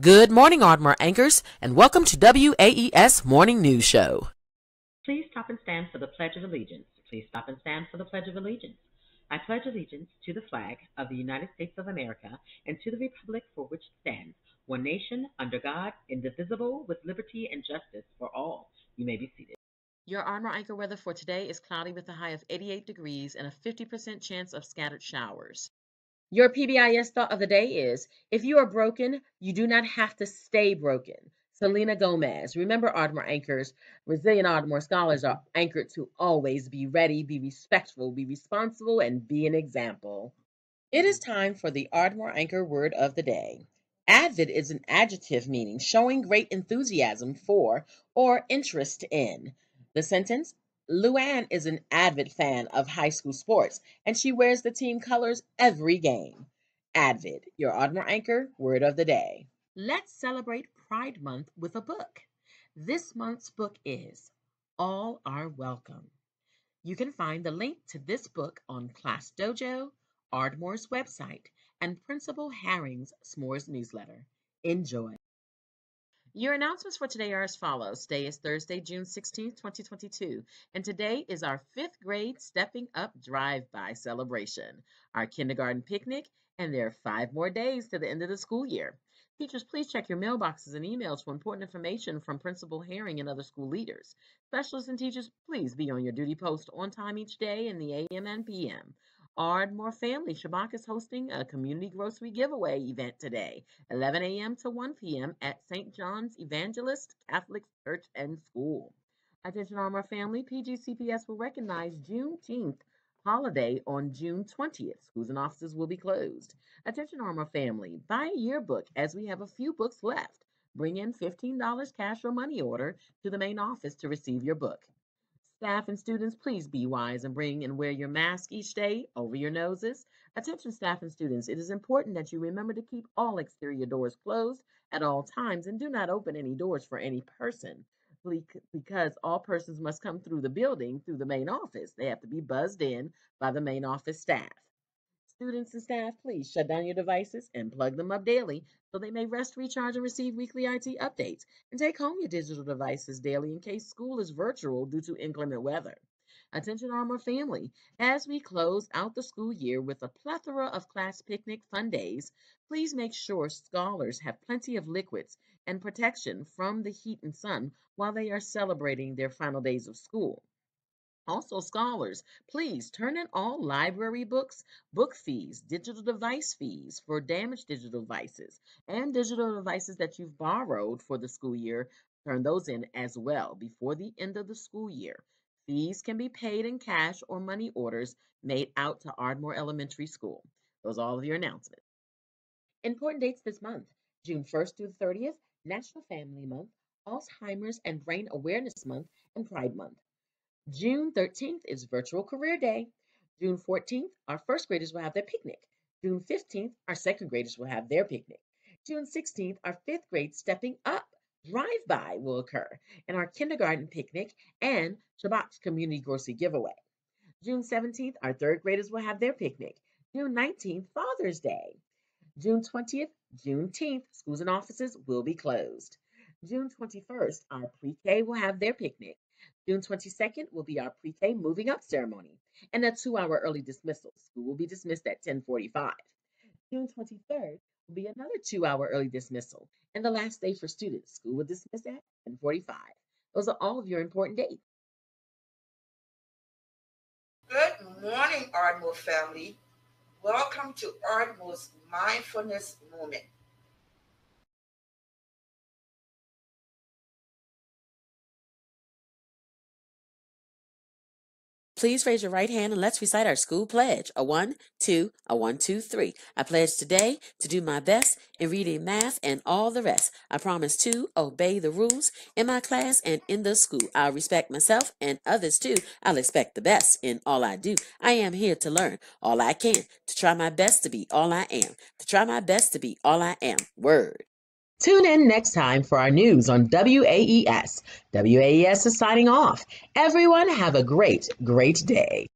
Good morning, Ardmore anchors, and welcome to WAES Morning News Show. Please stop and stand for the Pledge of Allegiance. Please stop and stand for the Pledge of Allegiance. I pledge allegiance to the flag of the United States of America and to the republic for which it stands, one nation, under God, indivisible, with liberty and justice for all. You may be seated. Your Ardmore anchor weather for today is cloudy with a high of 88 degrees and a 50% chance of scattered showers. Your PBIS thought of the day is if you are broken, you do not have to stay broken. Selena Gomez. Remember, Ardmore anchors, resilient Ardmore scholars are anchored to always be ready, be respectful, be responsible, and be an example. It is time for the Ardmore anchor word of the day. Avid is an adjective meaning showing great enthusiasm for or interest in. The sentence Luann is an avid fan of high school sports, and she wears the team colors every game. Avid, your Ardmore anchor, word of the day. Let's celebrate Pride Month with a book. This month's book is All Are Welcome. You can find the link to this book on Class Dojo, Ardmore's website, and Principal Herring's S'mores newsletter. Enjoy. Your announcements for today are as follows. Today is Thursday, June 16, 2022, and today is our fifth grade Stepping Up Drive-By celebration, our kindergarten picnic, and there are five more days to the end of the school year. Teachers, please check your mailboxes and emails for important information from Principal Herring and other school leaders. Specialists and teachers, please be on your duty post on time each day in the AM and PM. Ardmore Family Shabak is hosting a community grocery giveaway event today, 11 a.m. to 1 p.m. at St. John's Evangelist Catholic Church and School. Attention Ardmore Family, PGCPS will recognize Juneteenth holiday on June 20th. Schools and offices will be closed. Attention Ardmore Family, buy a yearbook as we have a few books left. Bring in $15 cash or money order to the main office to receive your book. Staff and students, please be wise and bring and wear your mask each day over your noses. Attention staff and students, it is important that you remember to keep all exterior doors closed at all times and do not open any doors for any person because all persons must come through the building through the main office. They have to be buzzed in by the main office staff. Students and staff, please shut down your devices and plug them up daily so they may rest, recharge, and receive weekly IT updates. And take home your digital devices daily in case school is virtual due to inclement weather. Attention Ardmore family, as we close out the school year with a plethora of class picnic fun days, please make sure scholars have plenty of liquids and protection from the heat and sun while they are celebrating their final days of school. Also, scholars, please turn in all library books, book fees, digital device fees for damaged digital devices, and digital devices that you've borrowed for the school year. Turn those in as well before the end of the school year. Fees can be paid in cash or money orders made out to Ardmore Elementary School. Those are all of your announcements. Important dates this month June 1st through the 30th, National Family Month, Alzheimer's and Brain Awareness Month, and Pride Month. June 13th is Virtual Career Day. June 14th, our first graders will have their picnic. June 15th, our second graders will have their picnic. June 16th, our fifth grade Stepping Up Drive By will occur, and our kindergarten picnic and Shabbat's community grocery giveaway. June 17th, our third graders will have their picnic. June 19th, Father's Day. June 20th, Juneteenth, schools and offices will be closed. June 21st, our pre K will have their picnic. June 22nd will be our pre-K moving up ceremony and a two-hour early dismissal. School will be dismissed at 1045. June 23rd will be another two-hour early dismissal and the last day for students. School will dismiss at 1045. Those are all of your important dates. Good morning, Ardmore family. Welcome to Ardmore's Mindfulness Moment. Please raise your right hand and let's recite our school pledge. A one, two, a one, two, three. I pledge today to do my best in reading, math, and all the rest. I promise to obey the rules in my class and in the school. I'll respect myself and others too. I'll expect the best in all I do. I am here to learn all I can, to try my best to be all I am, to try my best to be all I am. Word. Tune in next time for our news on WAES. WAES is signing off. Everyone have a great, great day.